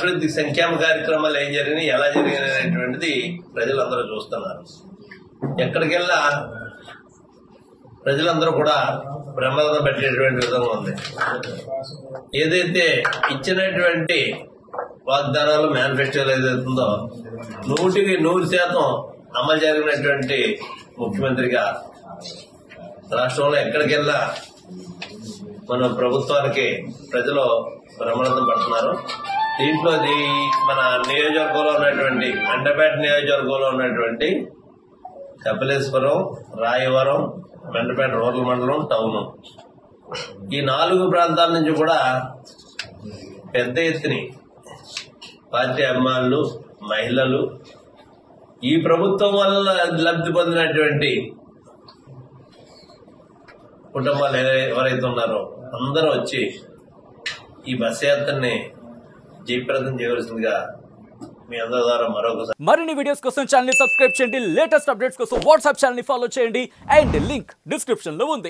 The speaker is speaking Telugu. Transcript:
అభివృద్ధి సంక్షేమ కార్యక్రమాలు ఏం జరిగినాయి ఎలా జరిగినాయి అనేటువంటిది ప్రజలందరూ చూస్తున్నారు. ఎక్కడికెళ్ళా ప్రజలందరూ కూడా ప్రమాదం పెట్టేటువంటి విధంగా ఉంది. ఏదైతే ఇచ్చినటువంటి వాగ్దానాలు మేనిఫెస్టోలు ఏదైతుందో నూటికి నూరు శాతం అమలు జరిగినటువంటి ముఖ్యమంత్రిగా రాష్ట్రంలో ఎక్కడికెళ్ళా మన ప్రభుత్వానికి ప్రజలు ప్రమాదం పడుతున్నారు. దీంట్లో మన నియోజకవర్గంలో ఉన్నటువంటి అండపేట నియోజకవర్గంలో ఉన్నటువంటి కపిలేశ్వరం రాయవరం మెండపేట రూరల్ మండలం టౌన్. ఈ నాలుగు ప్రాంతాల నుంచి కూడా పెద్ద ఎత్తున పార్టీ అభిమానులు మహిళలు ఈ ప్రభుత్వం వల్ల లబ్ధి పొందినటువంటి కుటుంబాలు ఎవరైతే ఉన్నారో అందరూ వచ్చి ఈ బస్ యాత్రని జయప్రదం చేయవలసిందిగా మీ అందరి ద్వారా మరొకసారి మరిన్ని వీడియోస్ కోసం ఛానల్ సబ్స్క్రైబ్ చేయండి. లేటెస్ట్ అప్డేట్స్ కోసం వాట్సాప్ ఛానల్ ఫాలో చేయండి. అండ్ లింక్ డిస్క్రిప్షన్లో ఉంది.